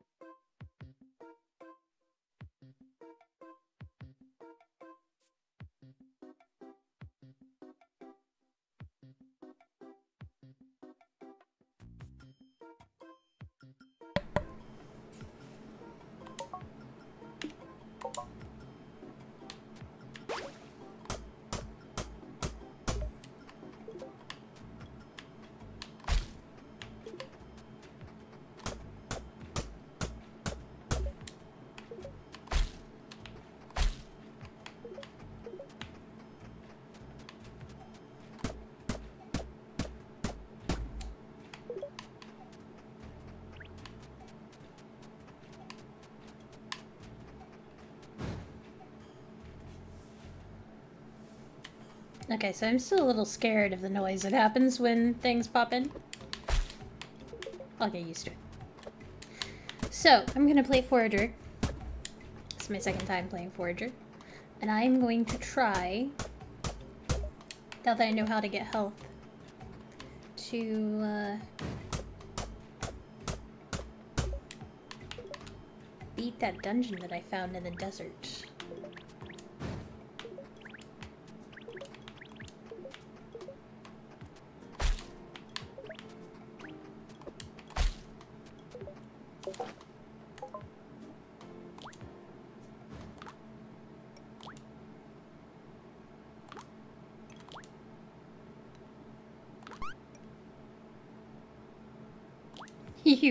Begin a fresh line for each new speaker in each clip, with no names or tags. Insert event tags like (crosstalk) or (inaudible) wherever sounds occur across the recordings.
Thank you. Okay, so I'm still a little scared of the noise that happens when things pop in. I'll get used to it. So, I'm gonna play Forager. It's my second time playing Forager. And I'm going to try, now that I know how to get health, to, uh, beat that dungeon that I found in the desert.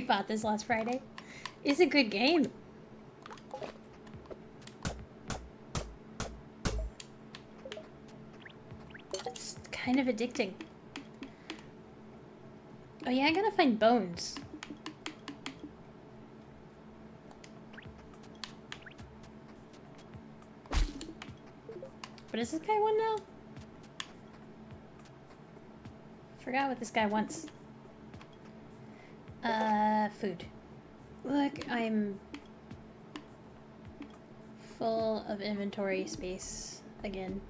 Bought this last Friday. It's a good game. It's kind of addicting. Oh yeah, I gotta find bones. What does this guy want now? Forgot what this guy wants. Uh, food. Look, I'm full of inventory space again.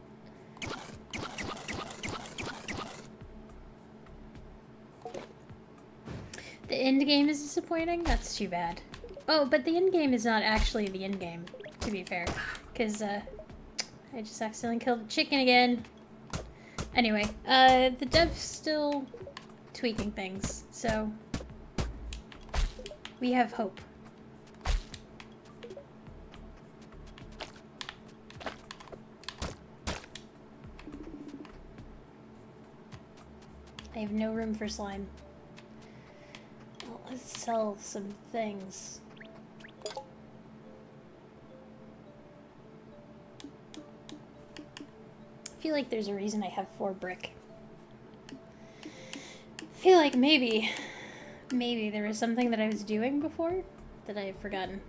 The end game is disappointing? That's too bad. Oh, but the end game is not actually the end game, to be fair. Because, uh, I just accidentally killed the chicken again. Anyway, uh, the dev's still tweaking things, so we have hope. I have no room for slime. Well, let's sell some things. I feel like there's a reason I have four brick. I feel like maybe Maybe there was something that I was doing before that I have forgotten.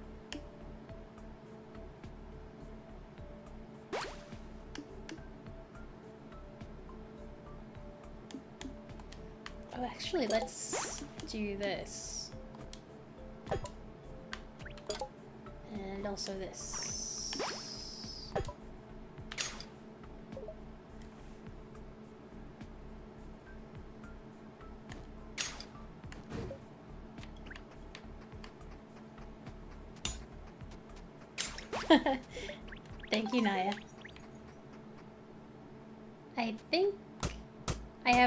Oh, actually, let's do this. And also this.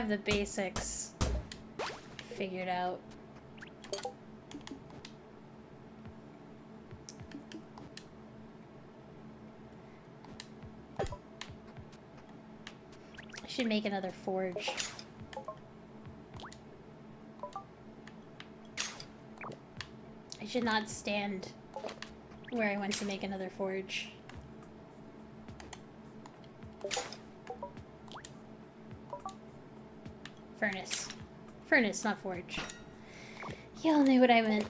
The basics figured out. I should make another forge. I should not stand where I went to make another forge. Furnace, not forge. Y'all knew what I meant.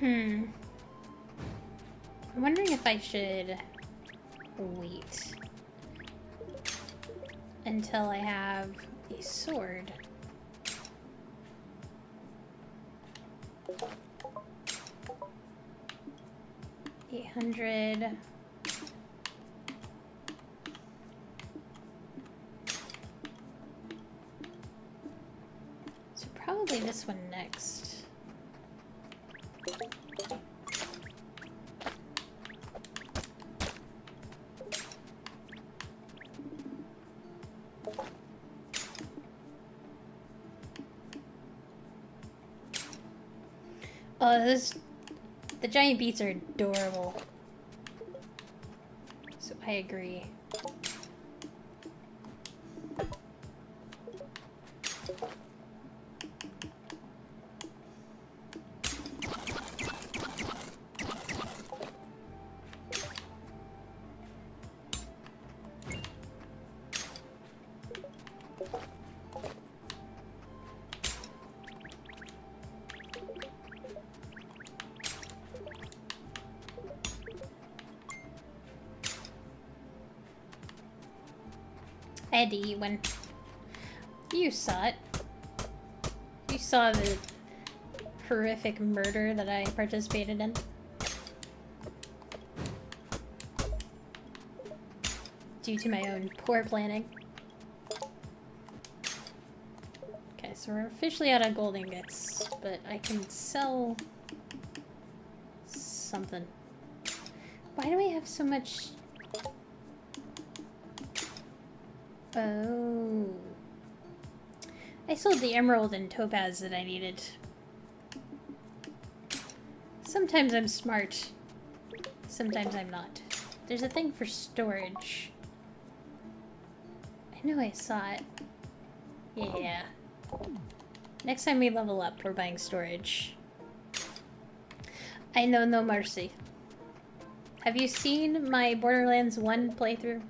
Hmm. I'm wondering if I should wait until I have a sword. Eight hundred. So probably this one next. Those the giant beets are adorable. So I agree. One. You saw it. You saw the horrific murder that I participated in. Due to my own poor planning. Okay, so we're officially out of gold ingots, but I can sell something. Why do we have so much Oh. I sold the emerald and topaz that I needed. Sometimes I'm smart. Sometimes I'm not. There's a thing for storage. I know I saw it. Yeah. Next time we level up, we're buying storage. I know no mercy. Have you seen my Borderlands 1 playthrough?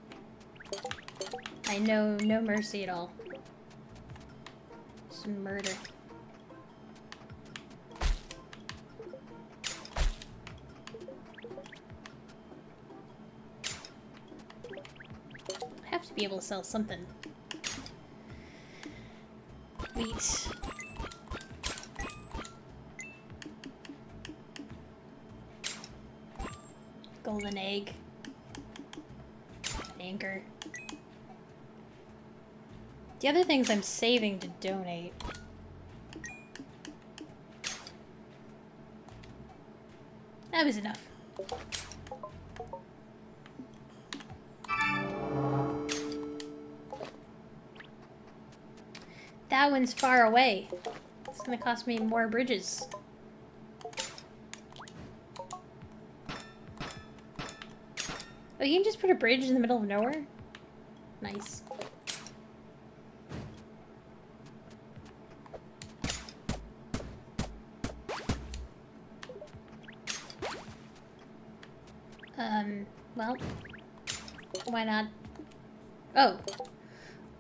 I know no mercy at all. Just murder. I have to be able to sell something. Wheat. Golden egg. Anchor. The other things I'm saving to donate. That was enough. That one's far away. It's gonna cost me more bridges. Oh, you can just put a bridge in the middle of nowhere? Nice. Not? Oh.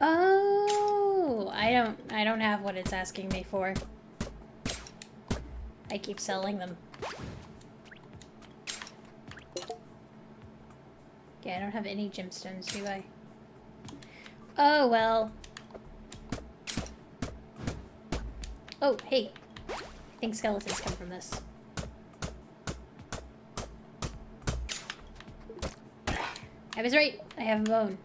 Oh, I don't, I don't have what it's asking me for. I keep selling them. Yeah, I don't have any gemstones, do I? Oh, well. Oh, hey. I think skeletons come from this. I was right. I have a bone.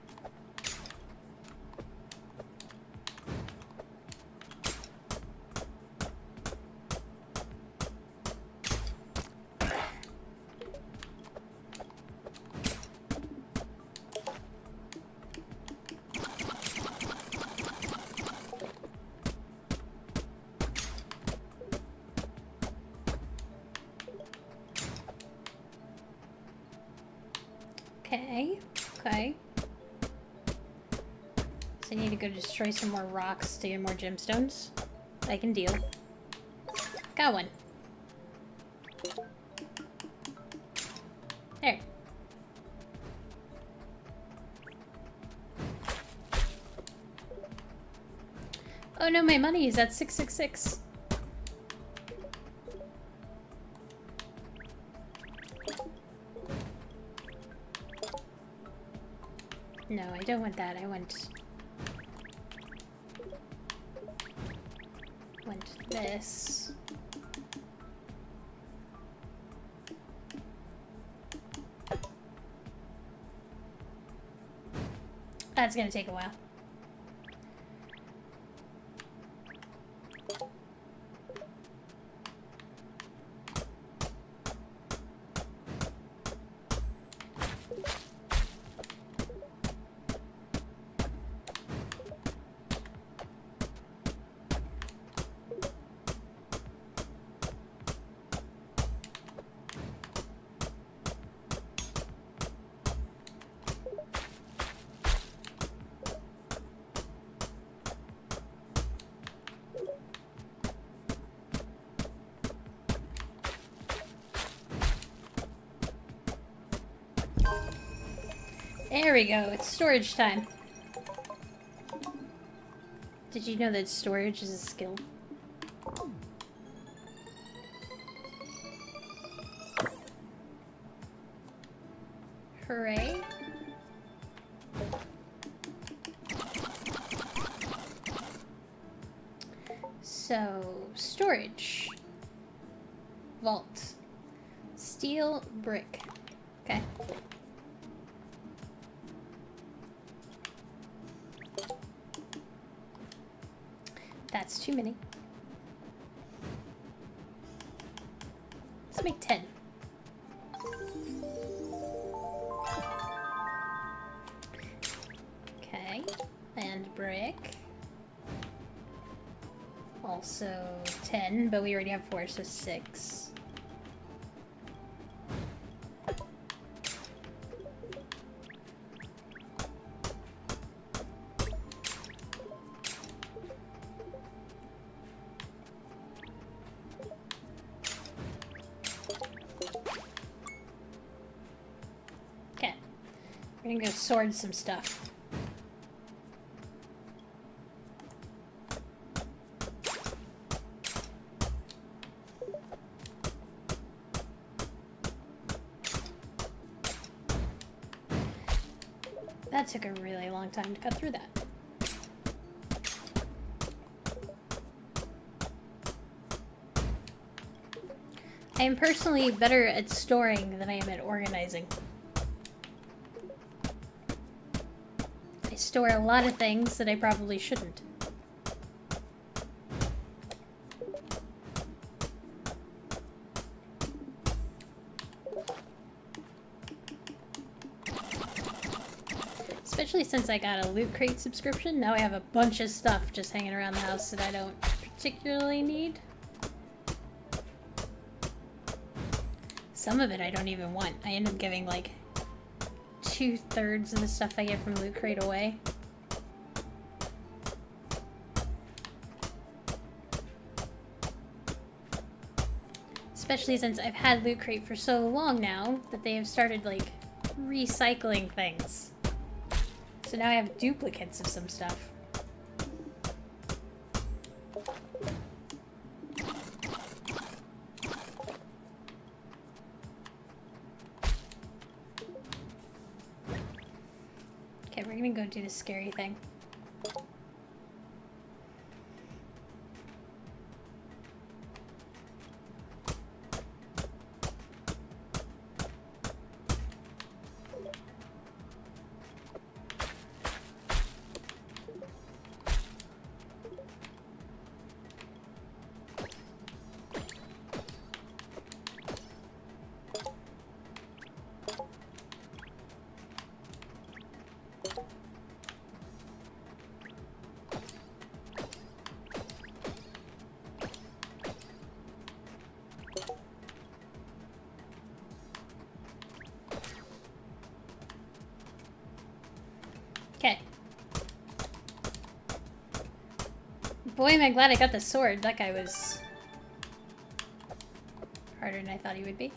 Okay, okay. So I need to go destroy some more rocks to get more gemstones. I can deal. Got one. There. Oh no, my money is at 666. Don't want that. I want... Want this. That's gonna take a while. We go, it's storage time. Did you know that storage is a skill? Have 4, so 6. Okay, we're gonna go sword some stuff. Took a really long time to cut through that. I am personally better at storing than I am at organizing. I store a lot of things that I probably shouldn't. Since I got a Loot Crate subscription, now I have a bunch of stuff just hanging around the house that I don't particularly need. Some of it I don't even want. I end up giving like two-thirds of the stuff I get from Loot Crate away. Especially since I've had Loot Crate for so long now that they have started like recycling things. So now I have duplicates of some stuff. Okay, we're gonna go do the scary thing. Boy, am I glad I got the sword. That guy was harder than I thought he would be.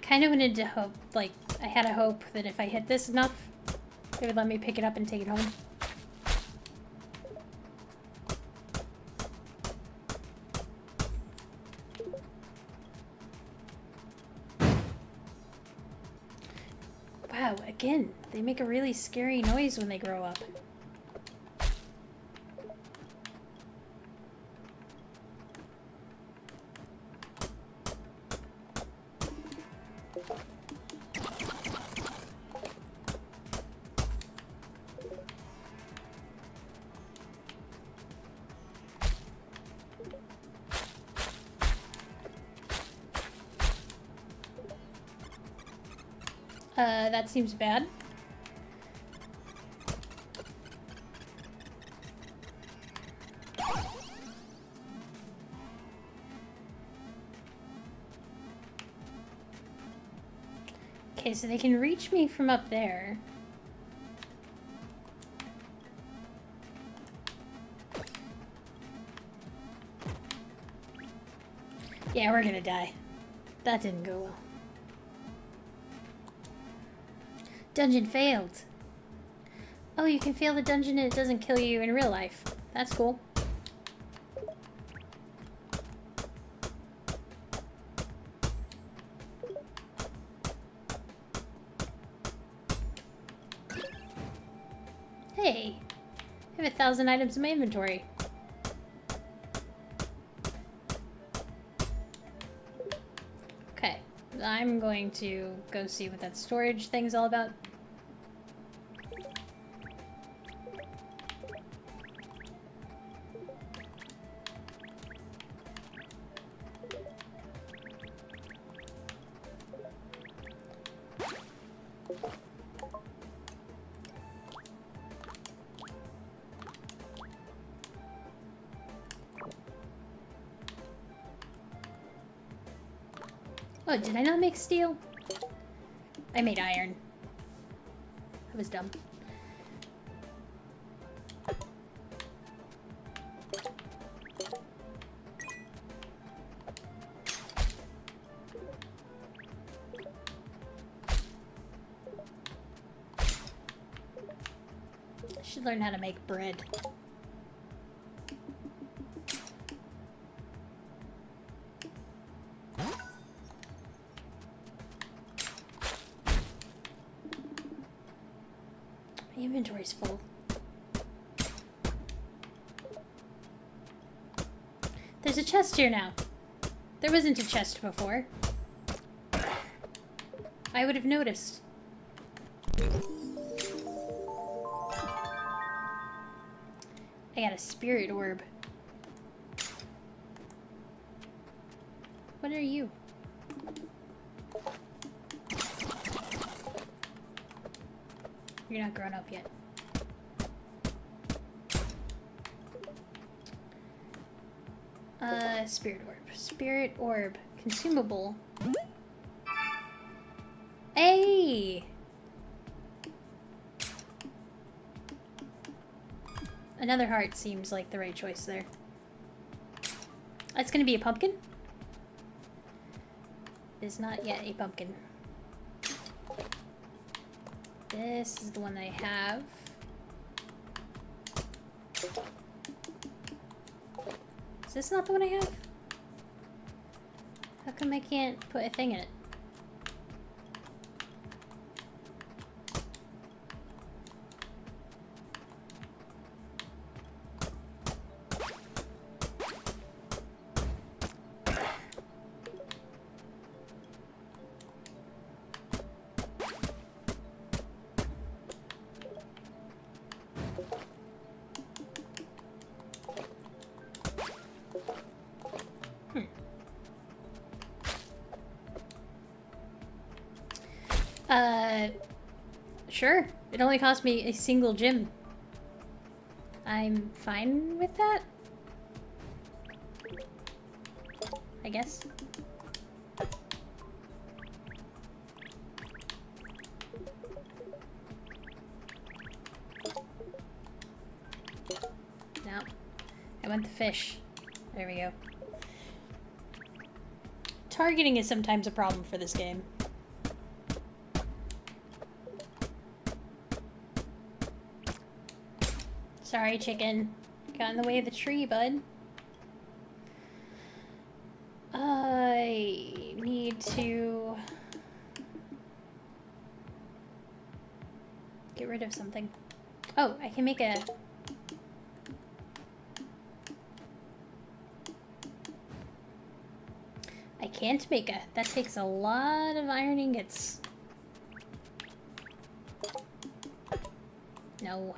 Kind of wanted to hope, like, I had a hope that if I hit this enough, they would let me pick it up and take it home. Make a really scary noise when they grow up. Uh, that seems bad. So they can reach me from up there. Yeah, we're gonna die. That didn't go well. Dungeon failed. Oh, you can fail the dungeon and it doesn't kill you in real life. That's cool. 1,000 items in my inventory. Okay, I'm going to go see what that storage thing's all about. Did I not make steel? I made iron. I was dumb. Should learn how to make bread. Chest here now. There wasn't a chest before. I would have noticed. I got a spirit orb. What are you? You're not grown up yet. Spirit orb. Spirit orb. Consumable. Hey! Another heart seems like the right choice there. That's gonna be a pumpkin? Is not yet a pumpkin. This is the one I have. Is this not the one I have? How come I can't put a thing in it? It only cost me a single gym. I'm fine with that. I guess. No. I want the fish. There we go. Targeting is sometimes a problem for this game. Sorry, chicken. Got in the way of the tree, bud. I need to... get rid of something. Oh, I can make a... I can't make a... That takes a lot of iron ingots. No.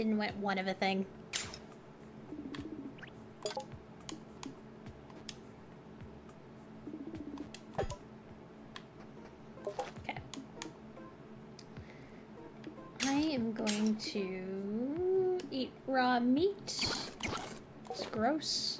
Didn't want one of a thing. Okay. I am going to eat raw meat. It's gross.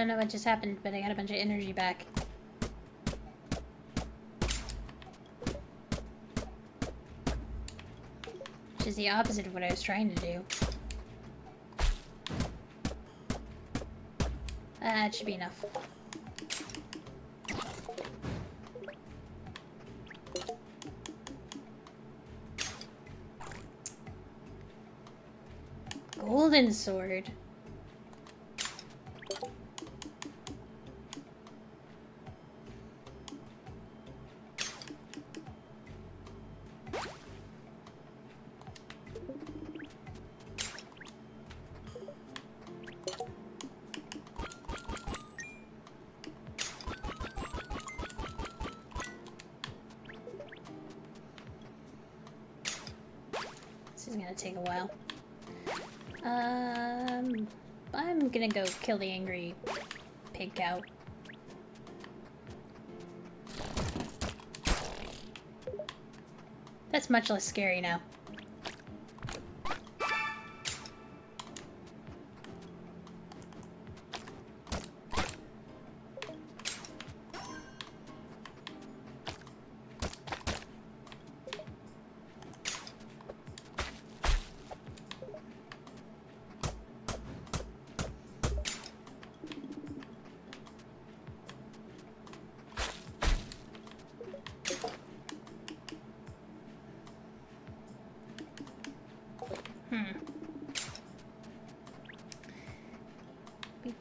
Don't know what just happened, but I got a bunch of energy back. Which is the opposite of what I was trying to do. That should be enough. Golden sword. Kill the angry pig cow. That's much less scary now.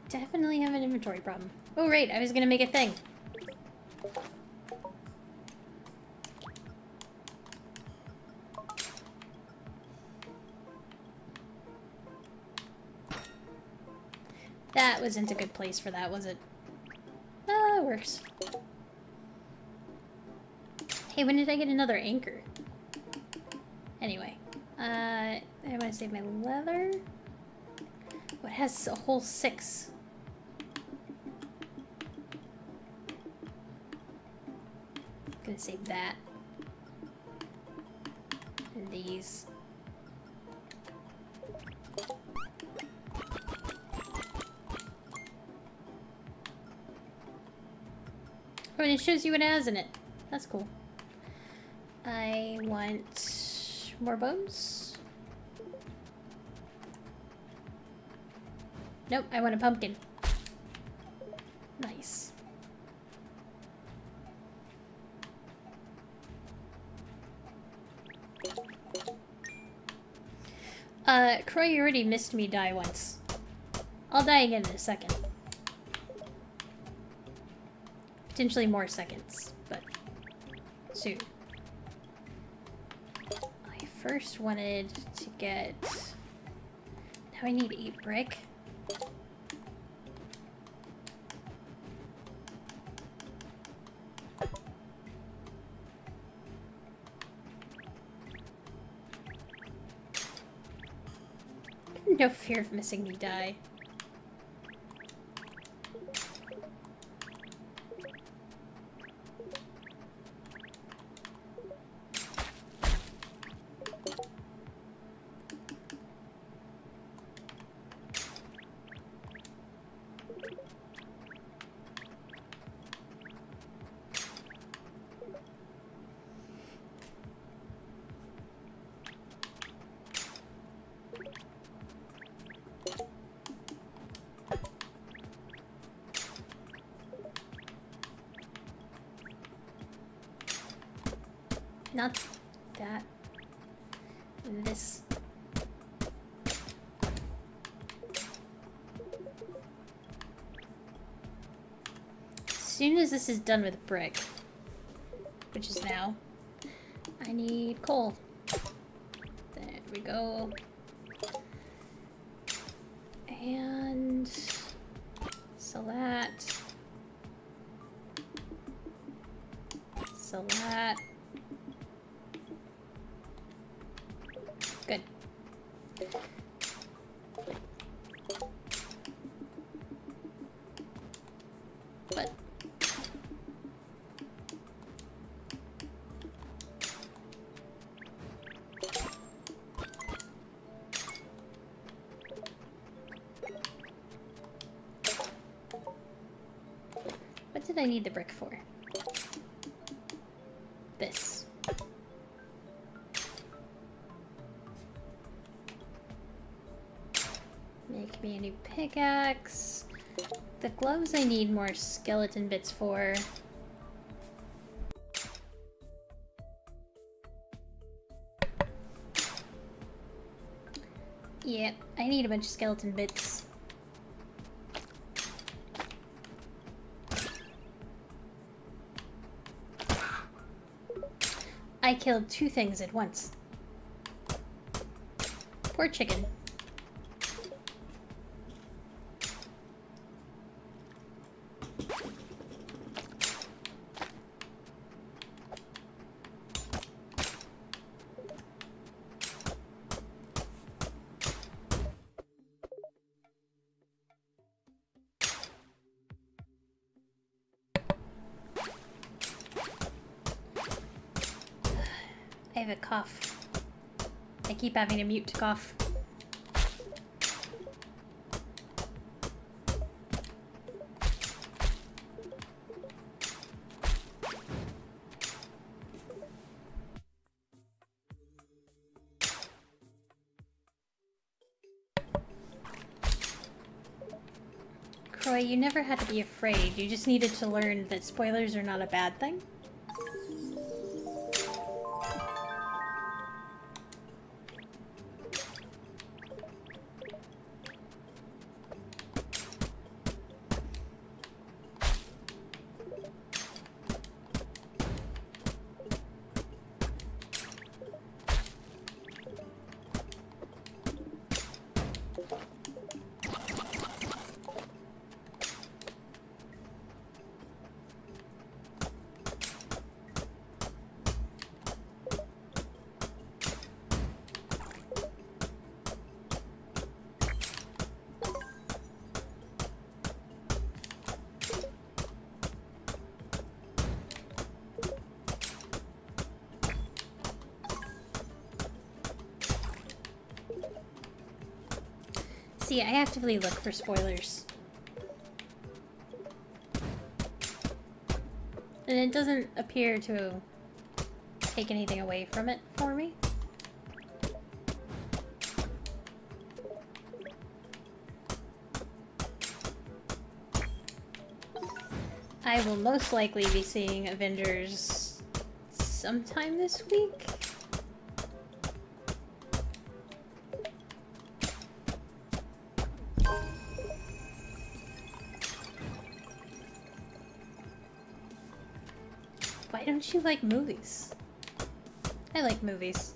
Definitely have an inventory problem. Oh, right, I was gonna make a thing. That wasn't a good place for that, was it? Ah, it works. Hey, when did I get another anchor? Anyway, uh, I want to save my leather. Oh, has a whole six. Gonna save that. And these. Oh, and it shows you what it has in it. That's cool. I want more bones. Nope, I want a pumpkin. Croy, you already missed me die once. I'll die again in a second. Potentially more seconds, but soon. I first wanted to get... Now I need 8 brick. No fear of missing me die. This. As soon as this is done with brick, which is now, I need coal. There we go. And I need the brick for? This. Make me a new pickaxe. The gloves I need more skeleton bits for. Yep, I need a bunch of skeleton bits. I killed two things at once. Poor chicken. Keep having to mute to cough. Croy, you never had to be afraid. You just needed to learn that spoilers are not a bad thing. See, I actively look for spoilers. And it doesn't appear to take anything away from it for me. I will most likely be seeing Avengers sometime this week. You like movies? I like movies.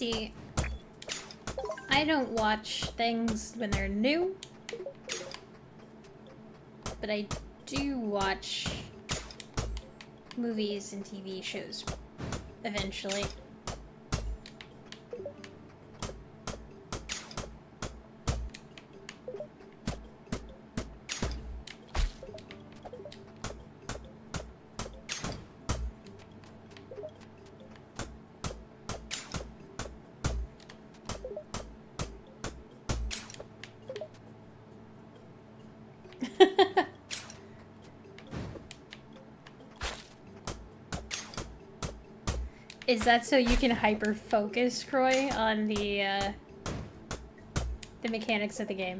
See, I don't watch things when they're new, but I do watch movies and TV shows eventually. Is that so you can hyper focus, Croy, on the uh, the mechanics of the game?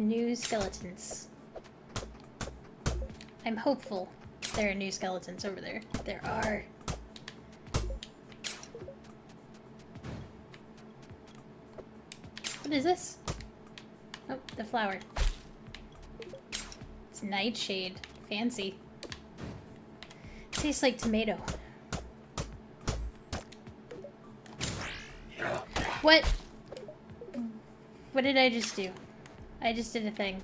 New skeletons? I'm hopeful there are new skeletons over there. There are. What is this? Oh, the flower. It's nightshade. Fancy. Tastes like tomato. What? What did I just do? I just did a thing.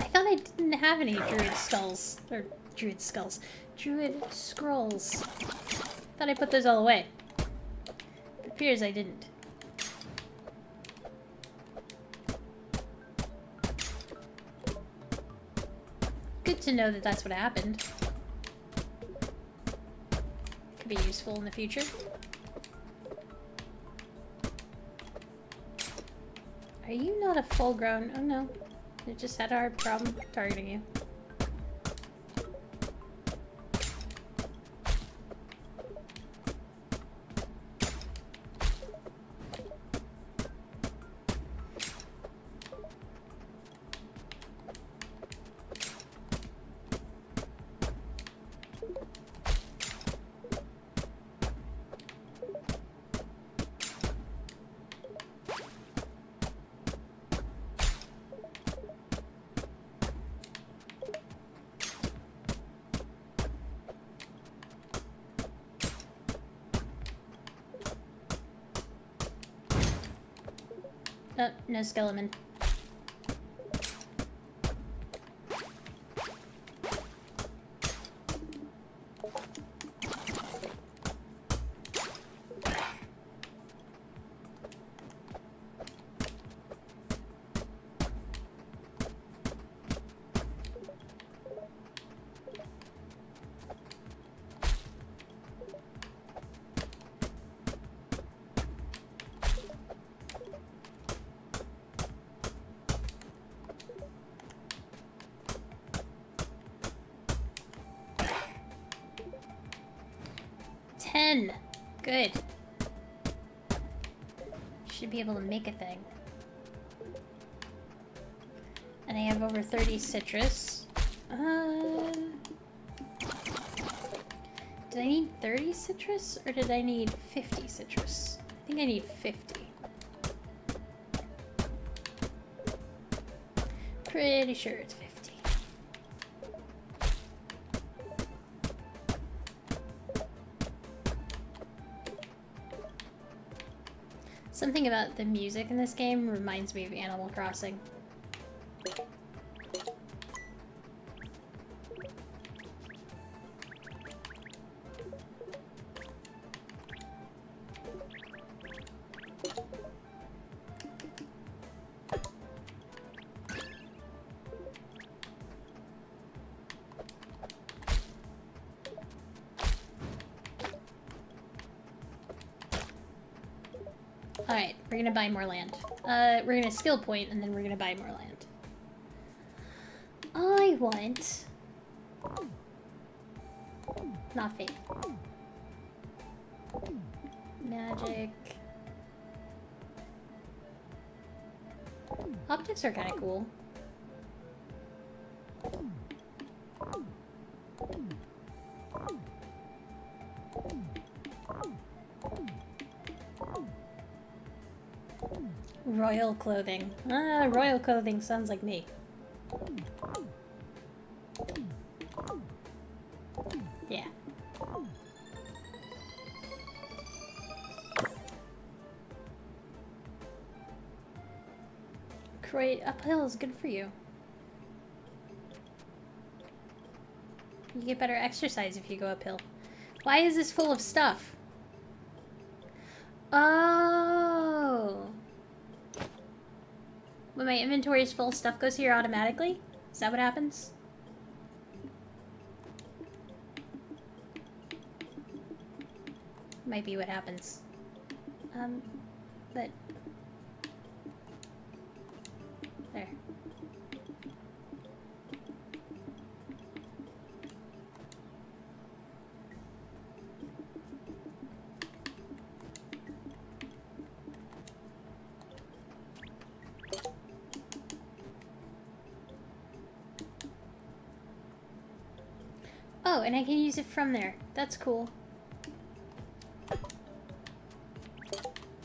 I thought I didn't have any druid skulls. Or druid skulls. Druid scrolls. Thought I put those all away. It appears I didn't. Good to know that that's what happened. Could be useful in the future. Are you not a full-grown... Oh no. It just had hard problem targeting you. No skeleton. Be able to make a thing. And I have over 30 citrus. Uh, did I need 30 citrus or did I need 50 citrus? I think I need 50. Pretty sure it's 50. About the music in this game reminds me of Animal Crossing. Buy more land. Uh, we're gonna skill point, and then we're gonna buy more land. I want... Not faith. Magic. Optics are kind of cool. Royal clothing. Ah, royal clothing sounds like me. Yeah. Great, uphill is good for you. You get better exercise if you go uphill. Why is this full of stuff? Oh. When my inventory is full, stuff goes here automatically? Is that what happens? Might be what happens. Um, but... There. Oh, and I can use it from there. That's cool.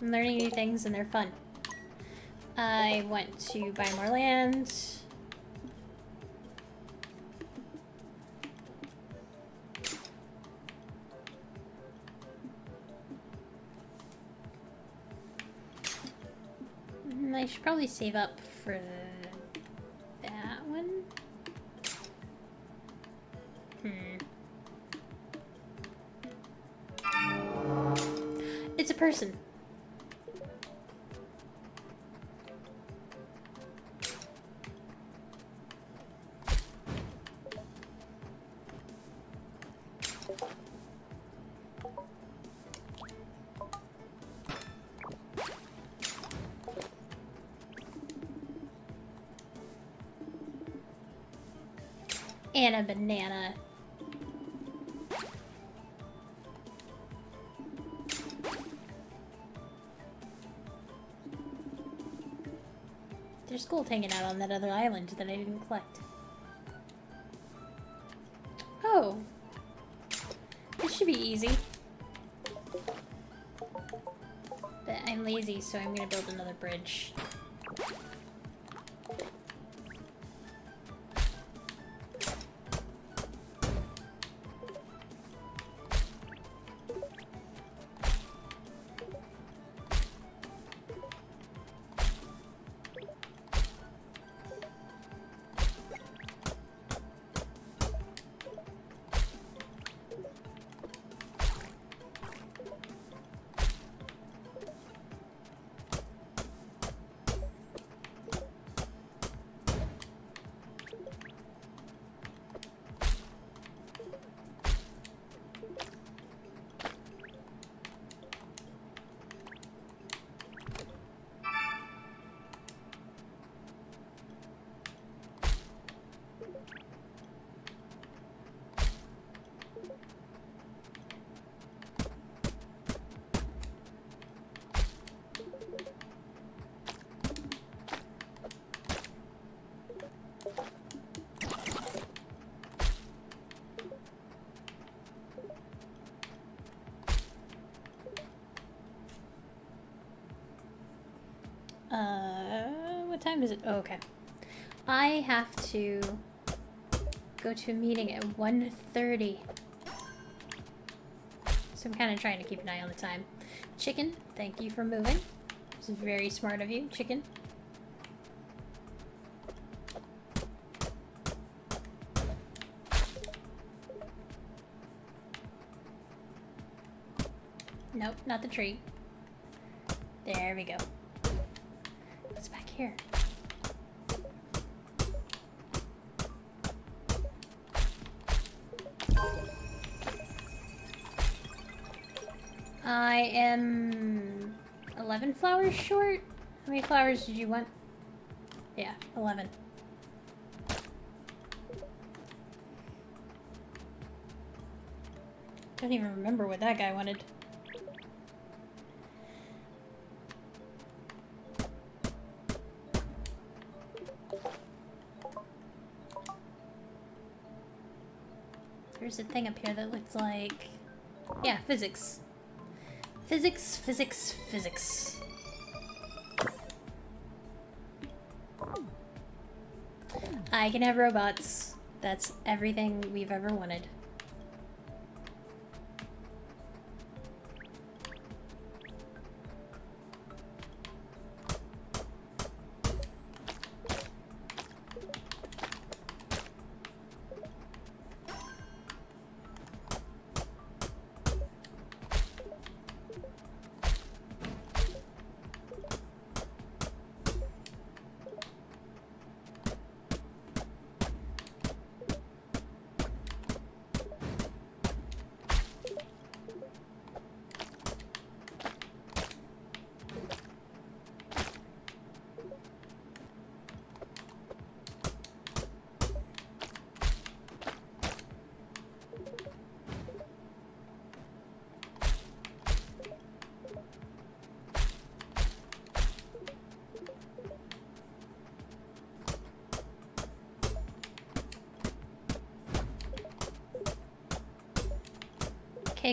I'm learning new things and they're fun. I want to buy more land. Mm, I should probably save up for a banana. There's gold hanging out on that other island that I didn't collect. Oh. This should be easy. But I'm lazy, so I'm gonna build another bridge. Time is it? Oh, okay. I have to go to a meeting at 1.30. So I'm kind of trying to keep an eye on the time. Chicken, thank you for moving. It's very smart of you, chicken. Nope, not the tree. There we go. What's back here? Am 11 flowers short. How many flowers did you want? Yeah, 11. Don't even remember what that guy wanted. There's a thing up here that looks like... Yeah, physics. Physics, physics, physics. I can have robots. That's everything we've ever wanted.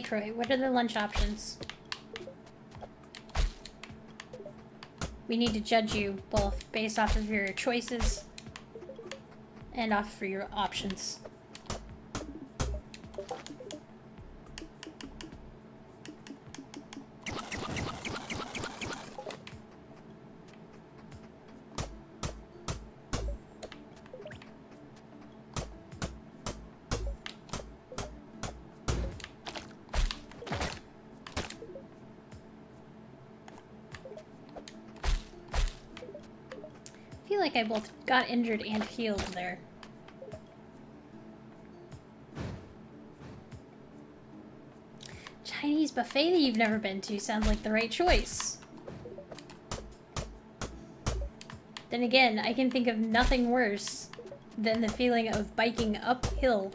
Croy, what are the lunch options? We need to judge you both based off of your choices and off of your options. I both got injured and healed there. Chinese buffet that you've never been to sounds like the right choice. Then again, I can think of nothing worse than the feeling of biking uphill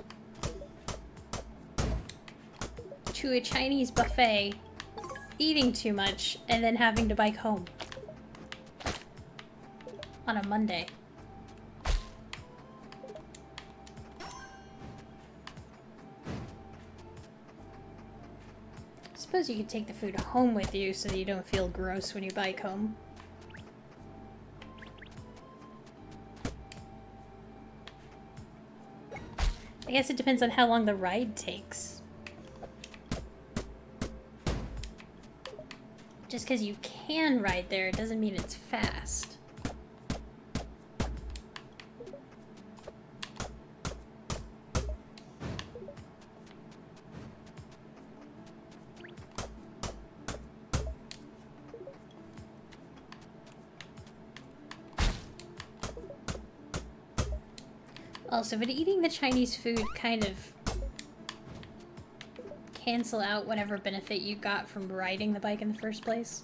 to a Chinese buffet, eating too much, and then having to bike home on a Monday. Suppose you could take the food home with you so you don't feel gross when you bike home. I guess it depends on how long the ride takes. Just because you can ride there doesn't mean it's fast. Also, would eating the Chinese food kind of cancel out whatever benefit you got from riding the bike in the first place?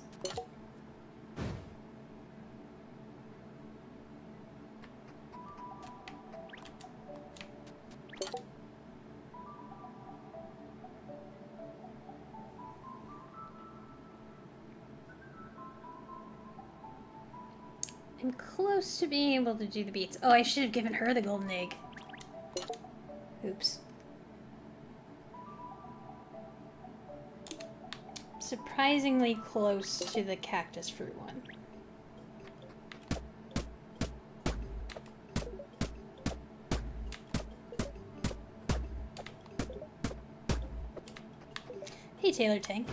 I'm close to being able to do the beats. Oh, I should have given her the golden egg. Oops. Surprisingly close to the cactus fruit one. Hey, Taylor Tank.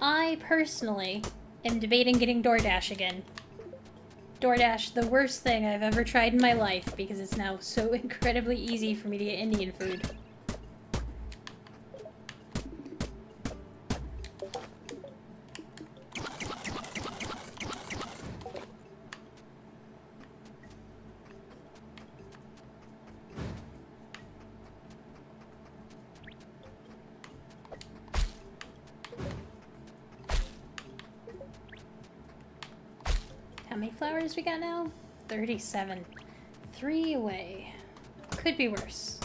I personally am debating getting DoorDash again. DoorDash, the worst thing I've ever tried in my life because it's now so (laughs) incredibly easy for me to get Indian food. We got now? 37. Three away. Could be worse.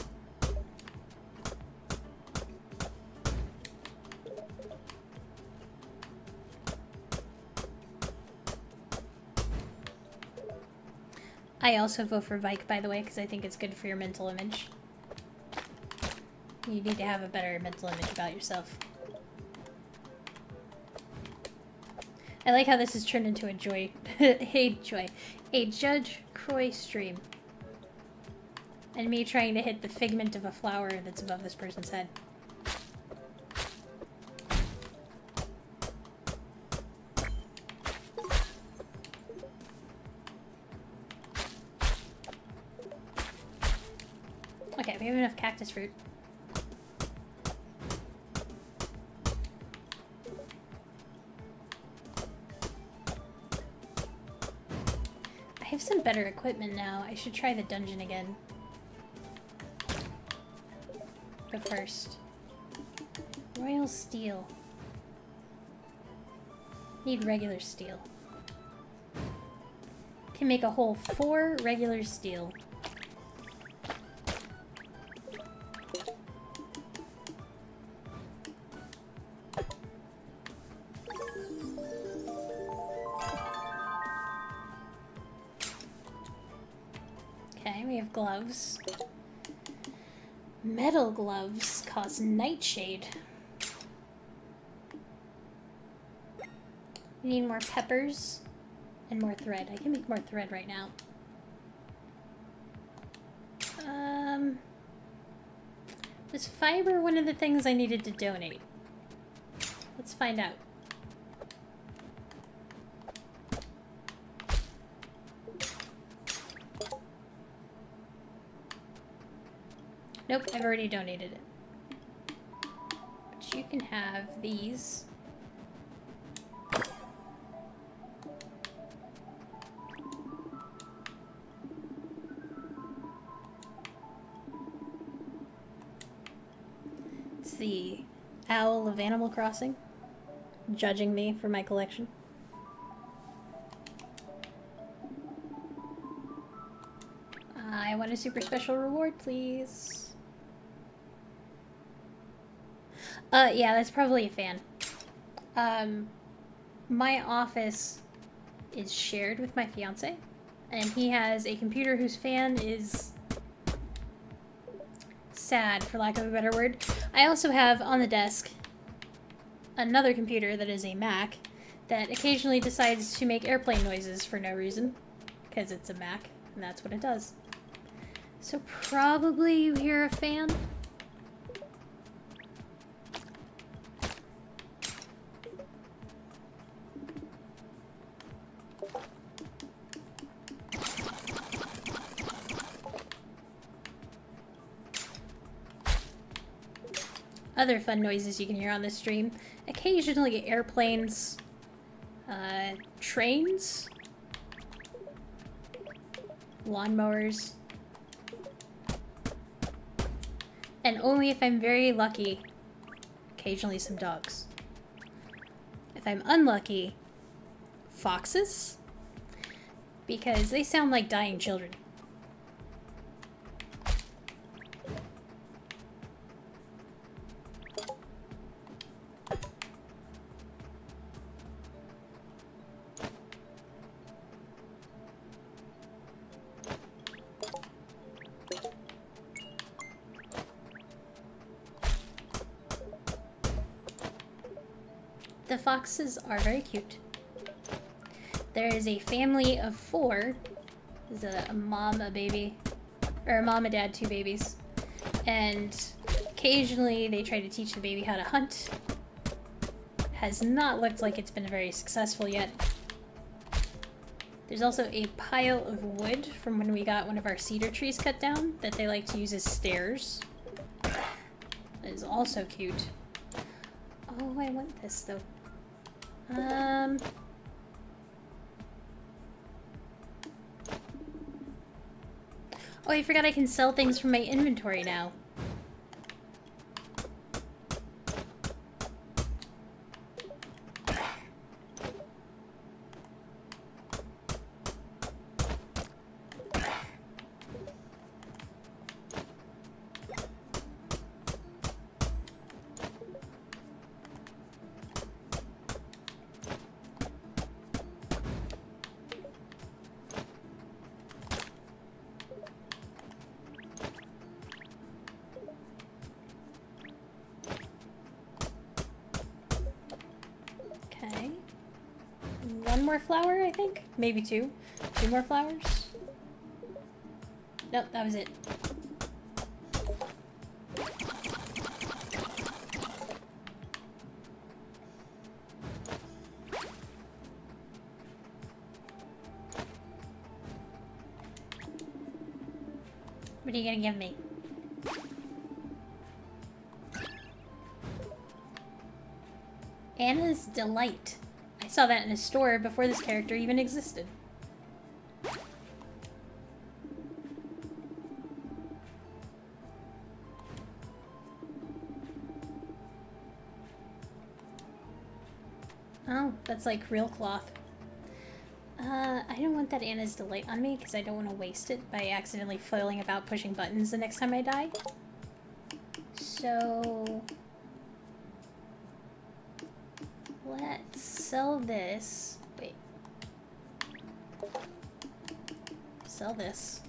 I also vote for Vike, by the way, because I think it's good for your mental image. You need to have a better mental image about yourself. I like how this has turned into a joy, (laughs) a joy, a Judge Croy stream. And me trying to hit the figment of a flower that's above this person's head. Okay, we have enough cactus fruit. Better equipment now. I should try the dungeon again. But first. Royal steel. Need regular steel. Can make a whole four regular steel. Gloves. Metal gloves cause nightshade. We need more peppers and more thread. I can make more thread right now. Um, was fiber one of the things I needed to donate? Let's find out. Nope, I've already donated it. But you can have these. It's the Owl of Animal Crossing, judging me for my collection. I want a super special reward, please. Uh, yeah, that's probably a fan. Um, my office is shared with my fiance, and he has a computer whose fan is sad, for lack of a better word. I also have on the desk another computer that is a Mac that occasionally decides to make airplane noises for no reason, because it's a Mac, and that's what it does. So probably you hear a fan. Other fun noises you can hear on this stream. Occasionally airplanes, uh, trains, lawnmowers, and only if I'm very lucky, occasionally some dogs. If I'm unlucky, foxes, because they sound like dying children. Foxes are very cute. There is a family of four. There's a, mom, a baby, or a mom, a dad, two babies. And occasionally they try to teach the baby how to hunt, has not looked like it's been very successful yet. There's also a pile of wood from when we got one of our cedar trees cut down that they like to use as stairs. That is also cute. Oh, I want this though. Um... Oh, I forgot I can sell things from my inventory now. Maybe two. Two more flowers? Nope, that was it. What are you gonna give me? Anna's Delight saw that in a store before this character even existed. Oh, that's like real cloth. Uh, I don't want that Anna's Delight on me because I don't want to waste it by accidentally flailing about pushing buttons the next time I die. So... Let's sell this. Wait. Sell this.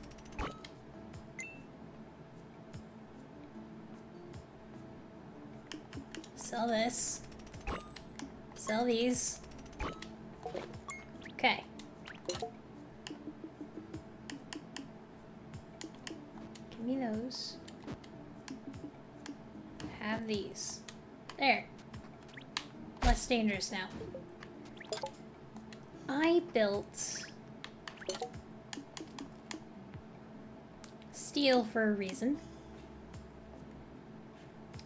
Sell this. Sell these. Okay. Give me those. Have these. There less dangerous now. I built steel for a reason.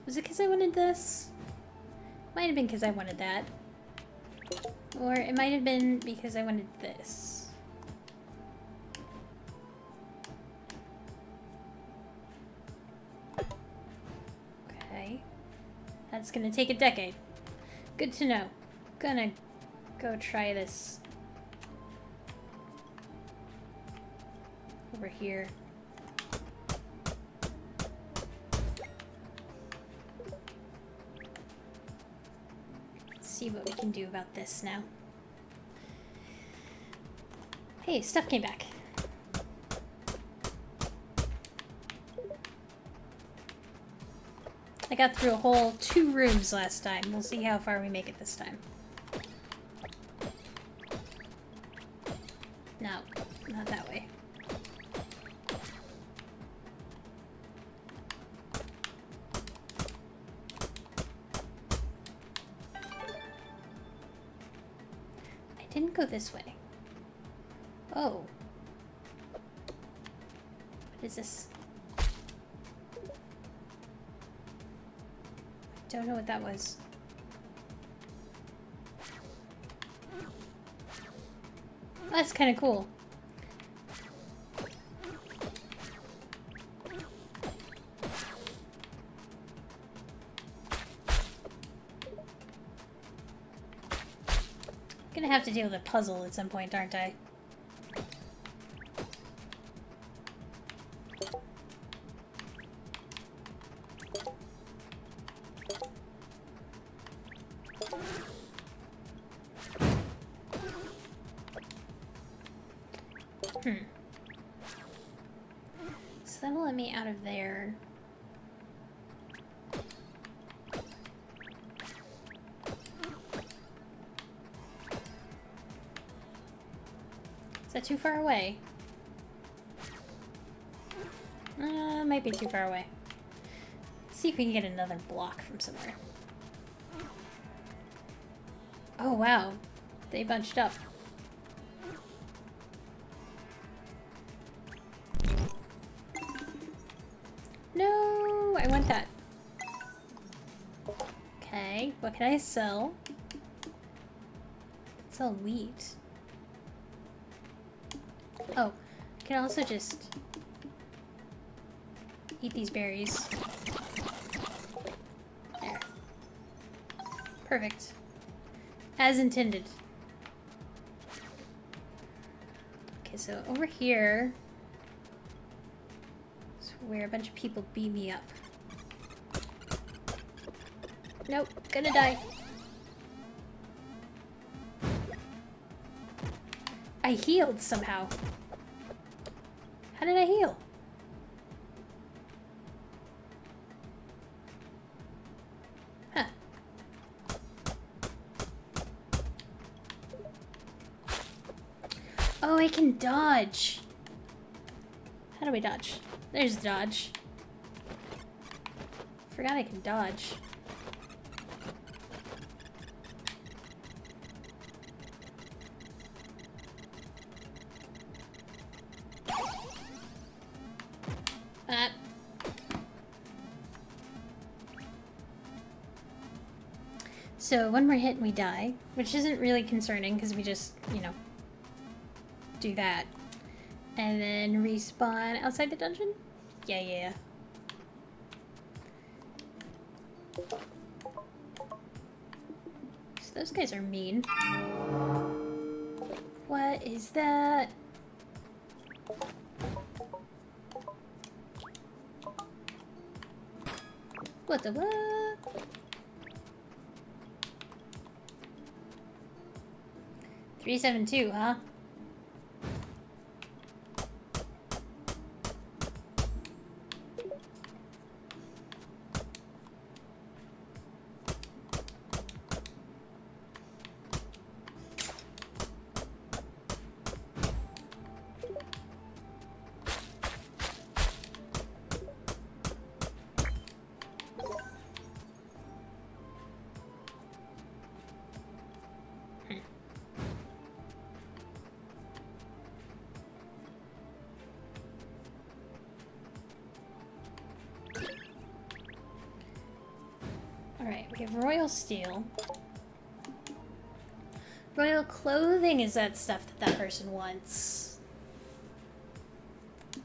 Was it because I wanted this? Might have been because I wanted that. Or it might have been because I wanted this. Okay. That's gonna take a decade. Good to know. Gonna go try this. Over here. Let's see what we can do about this now. Hey, stuff came back. I got through a whole two rooms last time. We'll see how far we make it this time. That was. That's kind of cool. Gonna have to deal with a puzzle at some point, aren't I? Too far away? Uh, might be too far away. Let's see if we can get another block from somewhere. Oh, wow. They bunched up. Can I sell? Sell wheat. Oh, I can also just eat these berries. There. Perfect. As intended. Okay, so over here is where a bunch of people beat me up. Nope, gonna die. I healed somehow. How did I heal? Huh. Oh, I can dodge. How do we dodge? There's dodge. Forgot I can dodge. So one more hit and we die, which isn't really concerning because we just, you know, do that. And then respawn outside the dungeon? Yeah, yeah. So those guys are mean. What is that? What the what? Three seven two, huh? Alright, we have Royal Steel. Royal Clothing is that stuff that that person wants. I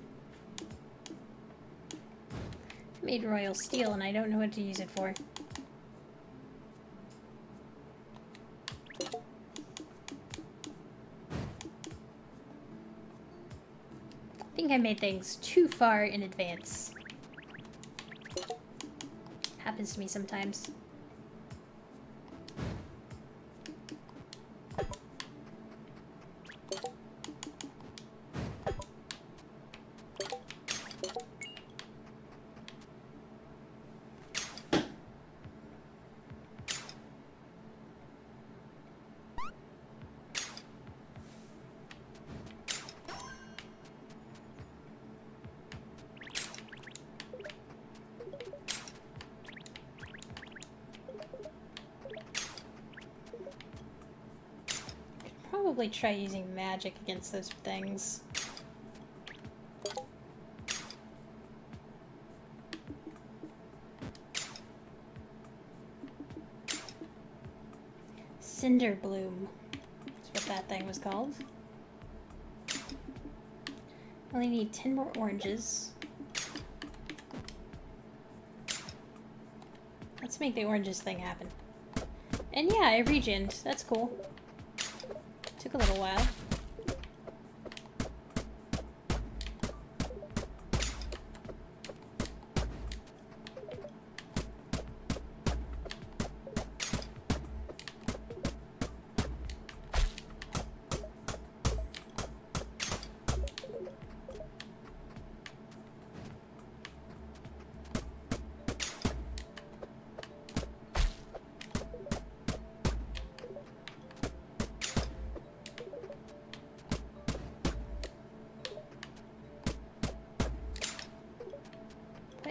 made Royal Steel and I don't know what to use it for. I think I made things too far in advance. Happens to me sometimes. Probably try using magic against those things. Cinder Bloom. That's what that thing was called. Only need 10 more oranges. Let's make the oranges thing happen. And yeah, I regened. That's cool. Took a little while.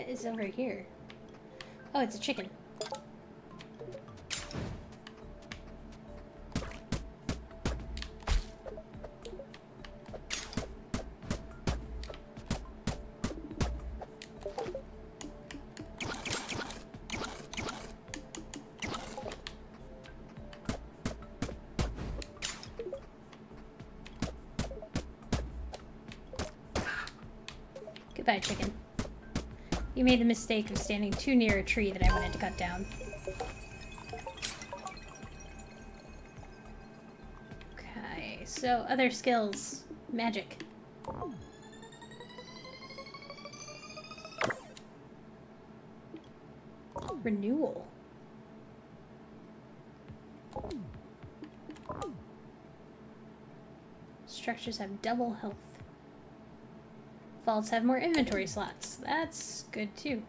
Is over here? Oh, it's a chicken. You made the mistake of standing too near a tree that I wanted to cut down. Okay, so other skills. Magic. Renewal. Structures have double health. Vaults have more inventory slots. That's good too.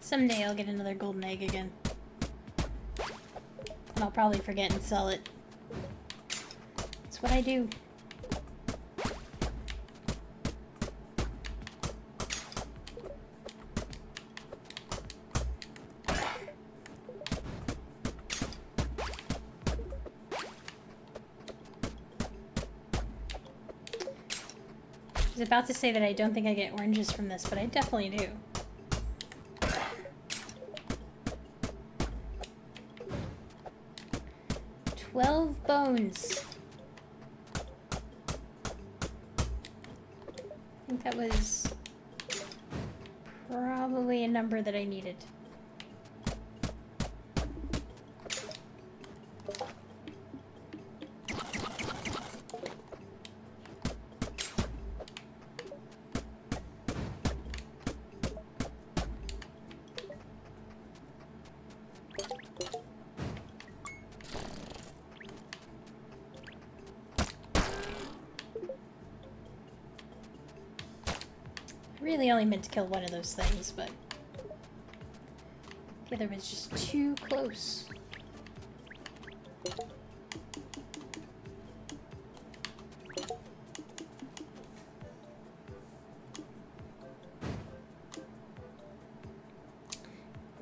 Someday I'll get another golden egg again. I'll probably forget and sell it. That's what I do. I was about to say that I don't think I get oranges from this, but I definitely do. Bones. I think that was probably a number that I needed. Really only meant to kill one of those things, but the other was just too close.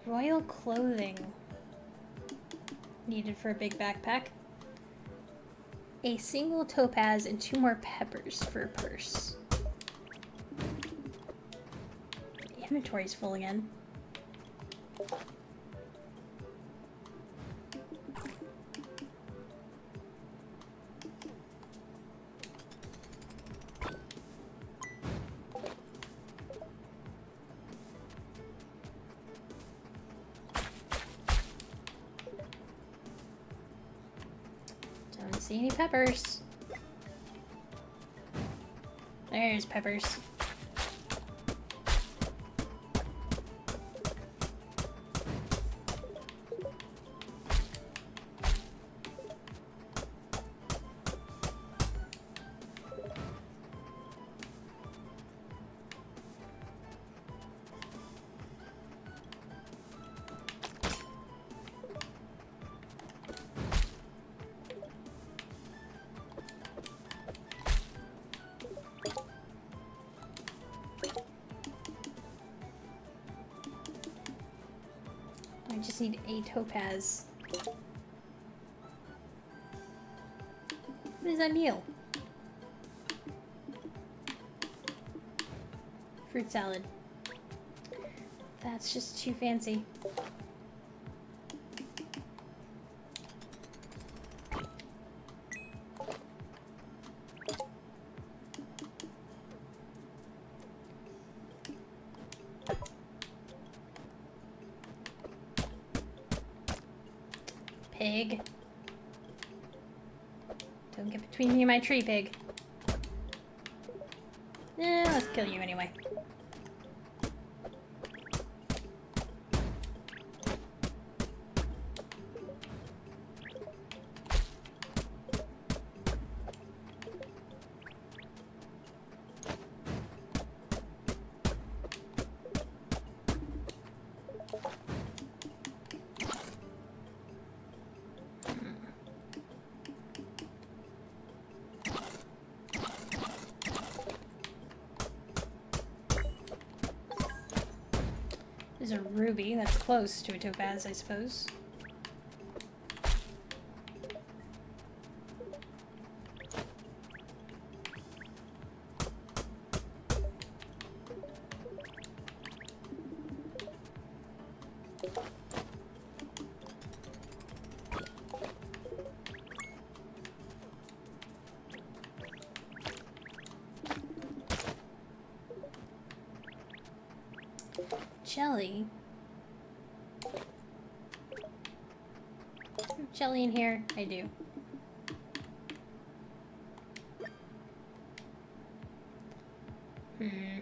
Royal clothing needed for a big backpack. A single topaz and two more peppers for a purse. Inventory's full again. Don't see any peppers. There's peppers. Topaz. What is that meal? Fruit salad. That's just too fancy. My tree, pig. Eh, let's kill you anyway. A ruby. That's close to a topaz, I suppose. I do. Hmm.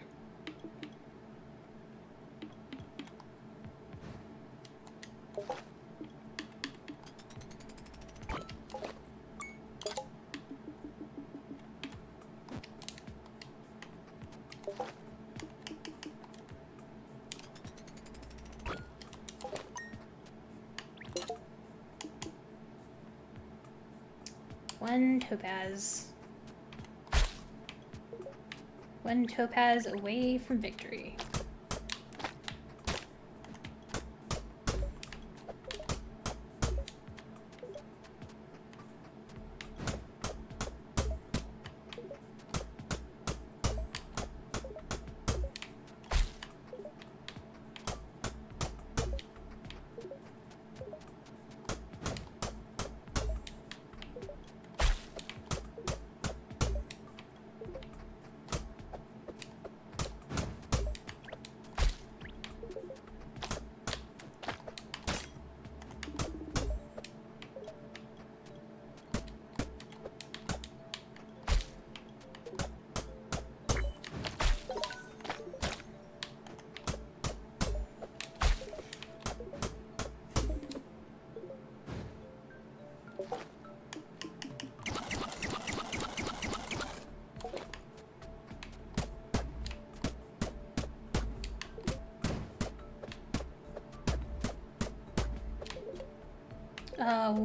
One topaz. One topaz away from victory.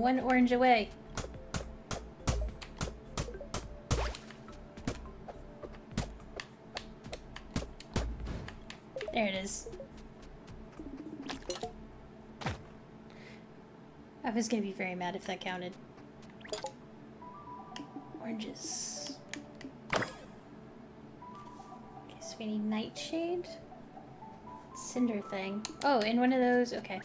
One orange away. There it is. I was gonna be very mad if that counted. Oranges. Okay, so we need nightshade. Cinder thing. Oh, in one of those, okay.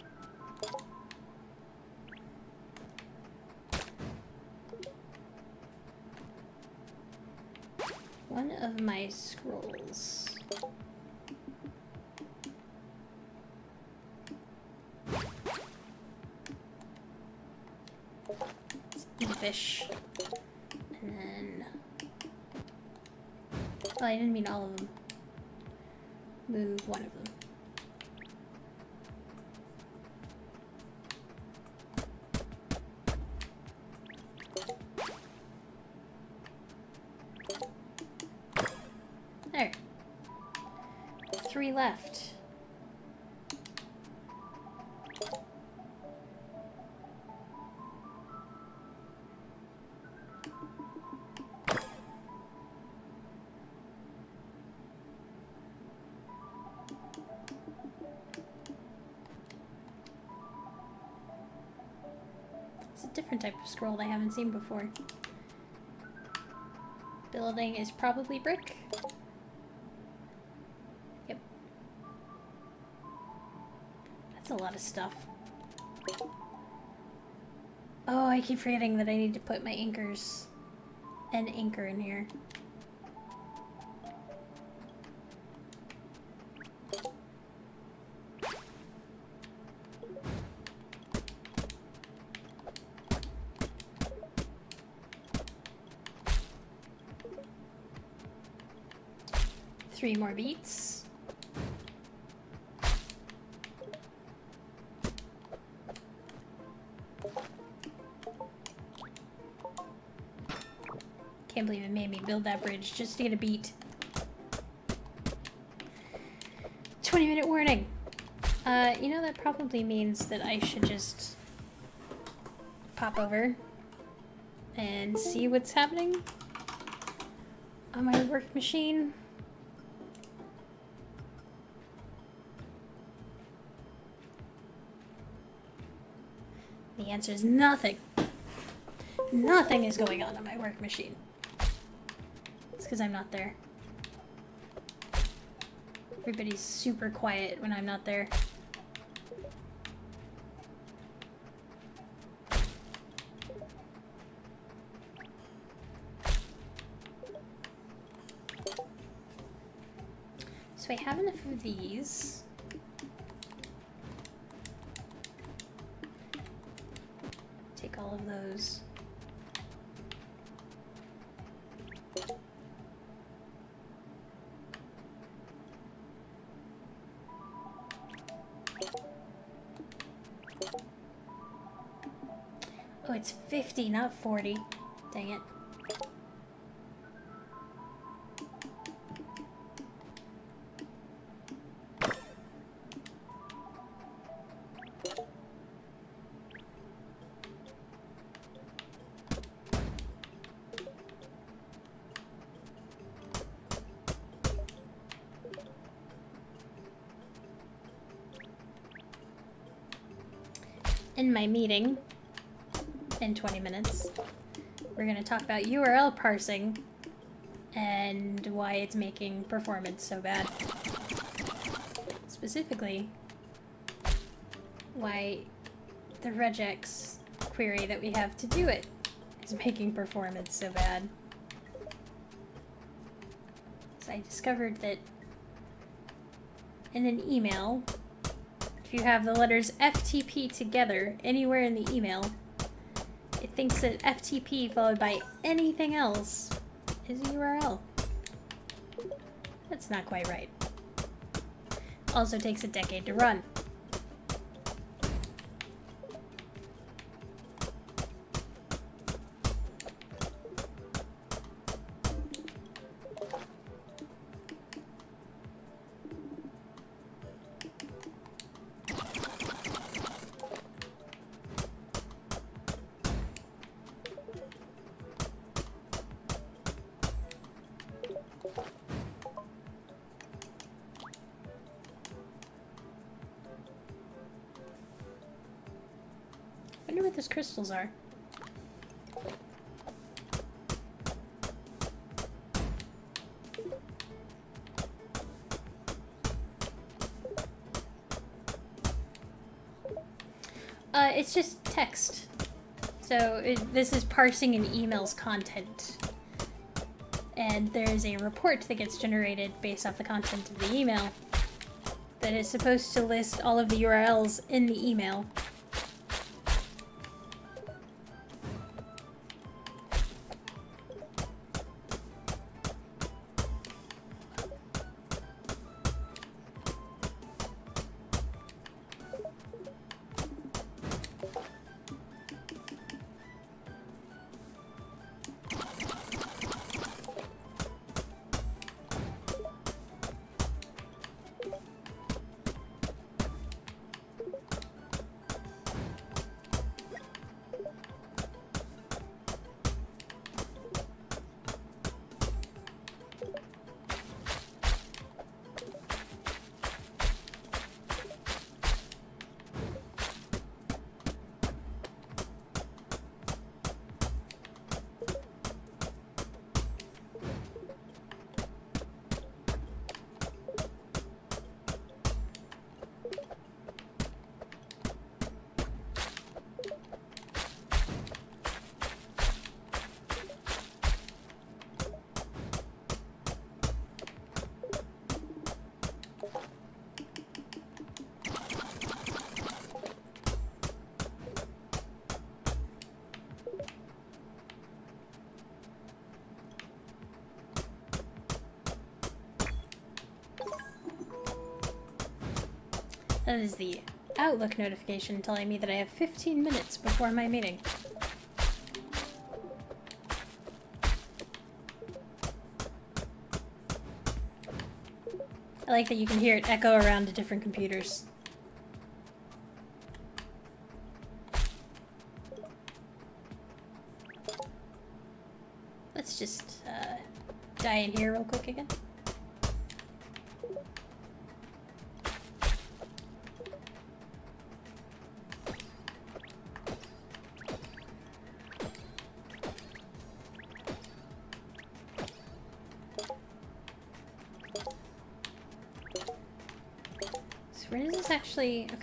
One of my scrolls. fish. And then... Oh, I didn't mean all of them. Move one of them. Type of scroll I haven't seen before. Building is probably brick. Yep. That's a lot of stuff. Oh, I keep forgetting that I need to put my anchors and anchor in here. Three more beets. Can't believe it made me build that bridge just to get a beet. 20 minute warning. Uh, you know that probably means that I should just pop over and see what's happening on my work machine. The answer is nothing. Nothing is going on on my work machine. It's because I'm not there. Everybody's super quiet when I'm not there. So I have enough of these. 60, not 40. Dang it. in my meeting in 20 minutes, we're going to talk about URL parsing and why it's making performance so bad. Specifically, why the regex query that we have to do it is making performance so bad. So I discovered that in an email, if you have the letters FTP together anywhere in the email, thinks that FTP followed by anything else is a URL. That's not quite right. Also takes a decade to run. Crystals are. Uh, it's just text. So it, this is parsing an email's content. And there's a report that gets generated based off the content of the email that is supposed to list all of the URLs in the email That is the Outlook notification telling me that I have 15 minutes before my meeting. I like that you can hear it echo around to different computers. Let's just uh, die in here real quick again.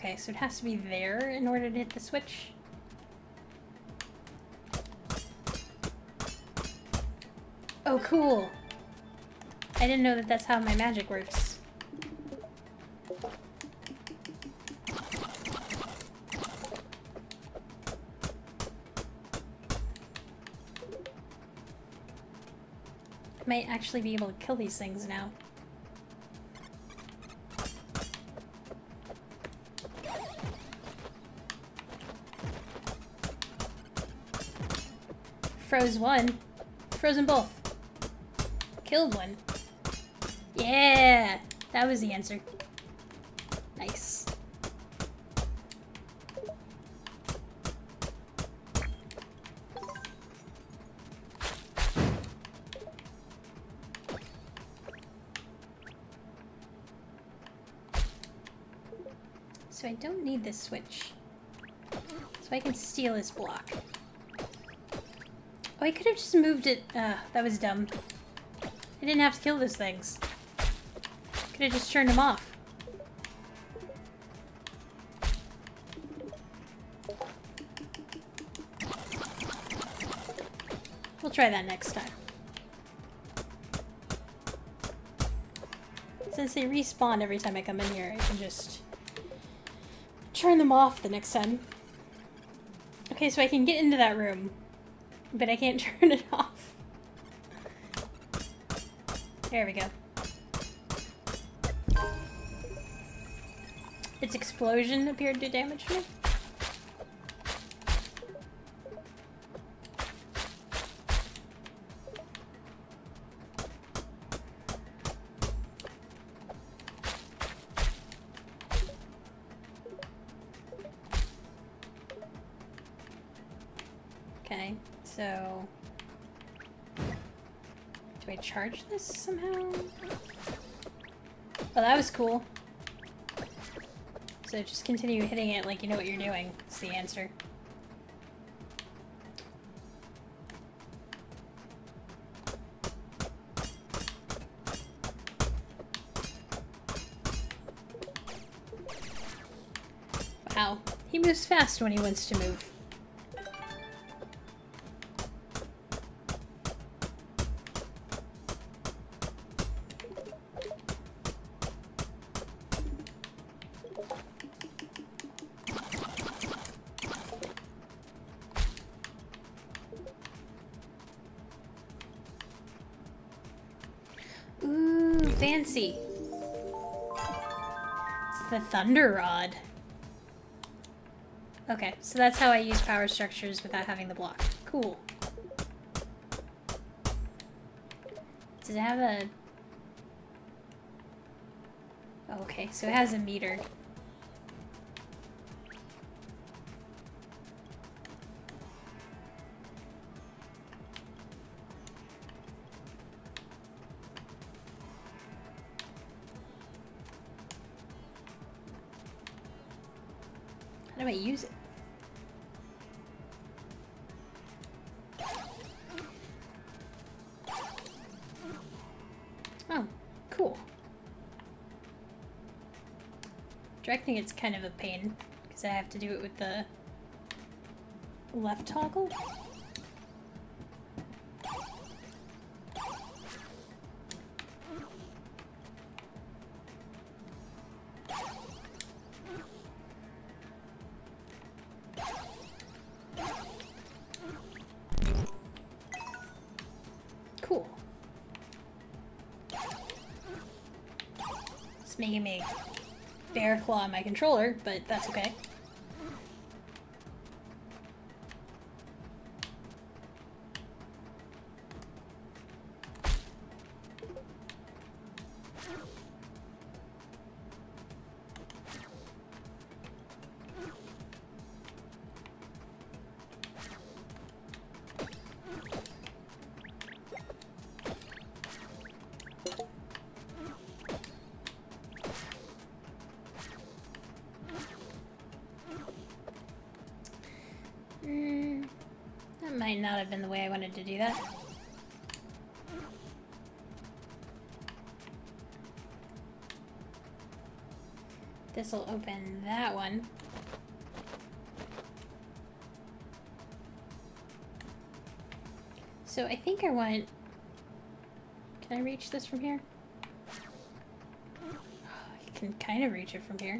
Okay, so it has to be there in order to hit the switch. Oh, cool! I didn't know that that's how my magic works. Might actually be able to kill these things now. Froze one. Frozen both. Killed one. Yeah! That was the answer. Nice. So I don't need this switch. So I can steal this block. I could have just moved it. Uh, that was dumb. I didn't have to kill those things. Could have just turned them off. We'll try that next time. Since they respawn every time I come in here, I can just turn them off the next time. Okay, so I can get into that room, but I can't (laughs) turn it off. There we go. Its explosion appeared to damage me. Charge this somehow? Oh, that was cool. So just continue hitting it like you know what you're doing. Is the answer. Wow. He moves fast when he wants to move. Thunder Rod. Okay, so that's how I use power structures without having the block. Cool. Does it have a... Okay, so it has a meter. Directing it's kind of a pain, because I have to do it with the left toggle. Claw my controller, but that's okay. Do that. This will open that one. So I think I want... Can I reach this from here? (sighs) I can kind of reach it from here.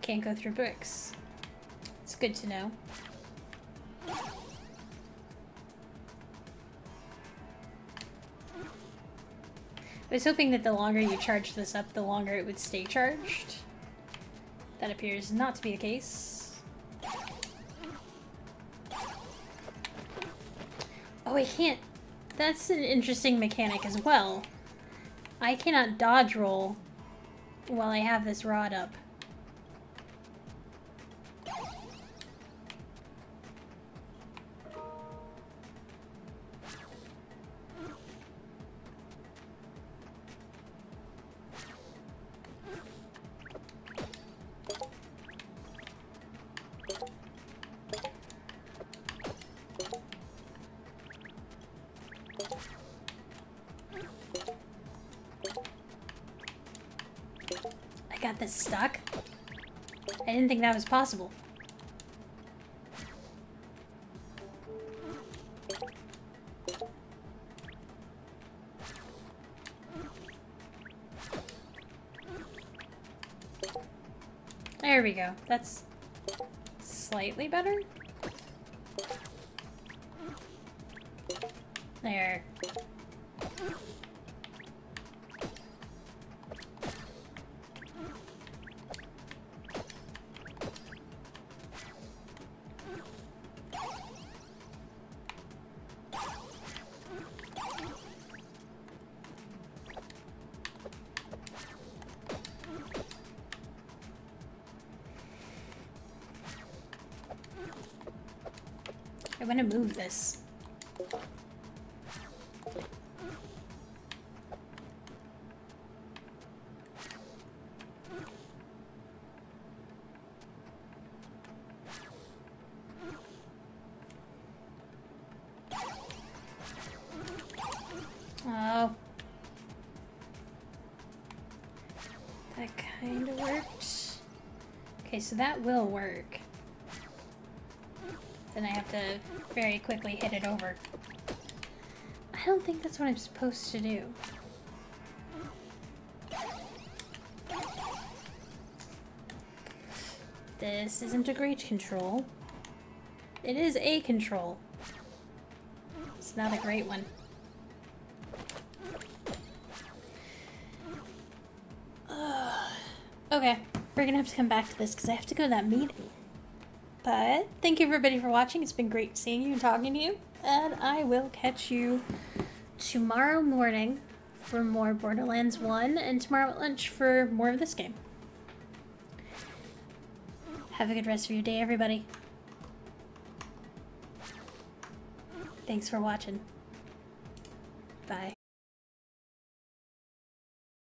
Can't go through bricks. It's good to know. Was hoping that the longer you charge this up, the longer it would stay charged. That appears not to be the case. Oh, I can't. That's an interesting mechanic as well. I cannot dodge roll while I have this rod up. Got this stuck. I didn't think that was possible. There we go. That's slightly better. There. To move this. Oh. That kind of worked. Okay, so that will work. Then I have to very quickly hit it over. I don't think that's what I'm supposed to do. This isn't a great control. It is a control. It's not a great one. (sighs) Okay, we're gonna have to come back to this because I have to go to that meeting. But thank you everybody for watching. It's been great seeing you and talking to you. And I will catch you tomorrow morning for more Borderlands 1 and tomorrow at lunch for more of this game. Have a good rest of your day, everybody. Thanks for watching.